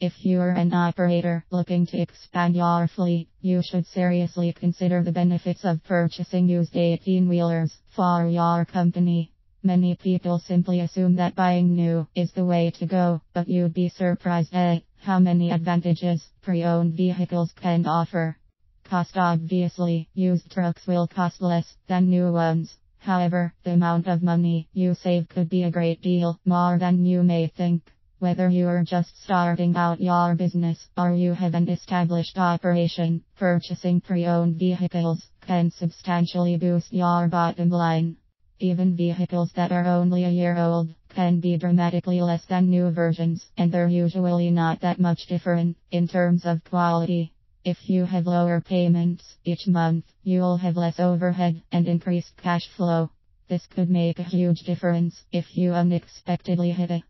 If you're an operator looking to expand your fleet, you should seriously consider the benefits of purchasing used 18 wheelers for your company. Many people simply assume that buying new is the way to go, but you'd be surprised at how many advantages pre owned vehicles can offer. Cost obviously, used trucks will cost less than new ones. However, the amount of money you save could be a great deal more than you may think. Whether you're just starting out your business or you have an established operation, purchasing pre owned vehicles can substantially boost your bottom line. Even vehicles that are only a year old can be dramatically less than new versions, and they're usually not that much different in terms of quality. If you have lower payments each month, you'll have less overhead and increased cash flow. This could make a huge difference if you unexpectedly hit a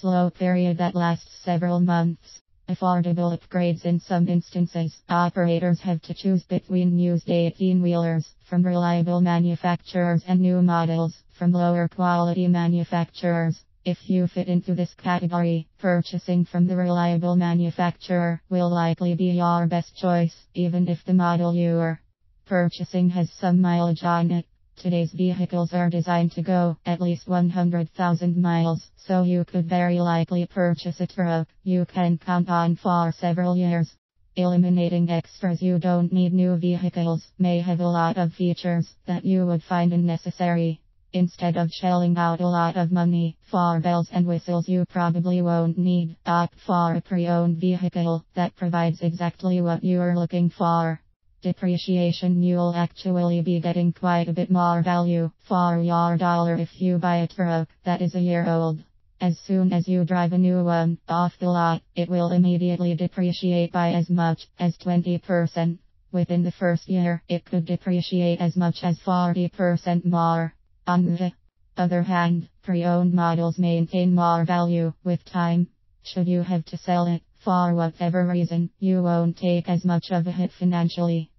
slow period that lasts several months affordable upgrades in some instances. Operators have to choose between used 18 wheelers from reliable manufacturers and new models from lower quality manufacturers. If you fit into this category, purchasing from the reliable manufacturer will likely be your best choice, even if the model you are purchasing has some mileage on it. Today's vehicles are designed to go at least 100,000 miles, so you could very likely purchase a truck you can count on for several years. Eliminating extras you don't need new vehicles may have a lot of features that you would find unnecessary. Instead of shelling out a lot of money for bells and whistles you probably won't need, opt for a pre-owned vehicle that provides exactly what you're looking for depreciation you'll actually be getting quite a bit more value for your dollar if you buy a truck that is a year old. As soon as you drive a new one off the lot, it will immediately depreciate by as much as 20%. Within the first year, it could depreciate as much as 40% more. On the other hand, pre-owned models maintain more value with time. Should you have to sell it, for whatever reason, you won't take as much of a hit financially.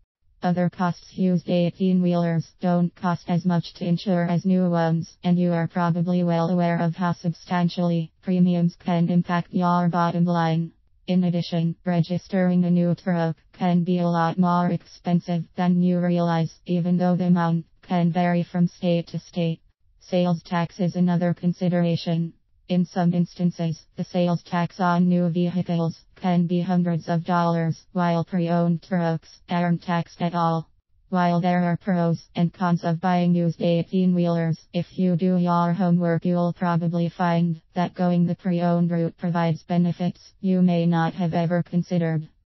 Other costs used 18 wheelers don't cost as much to insure as new ones, and you are probably well aware of how substantially premiums can impact your bottom line. In addition, registering a new truck can be a lot more expensive than you realize, even though the amount can vary from state to state. Sales tax is another consideration. In some instances, the sales tax on new vehicles can be hundreds of dollars, while pre-owned trucks aren't taxed at all. While there are pros and cons of buying used 18 wheelers, if you do your homework, you'll probably find that going the pre owned route provides benefits you may not have ever considered.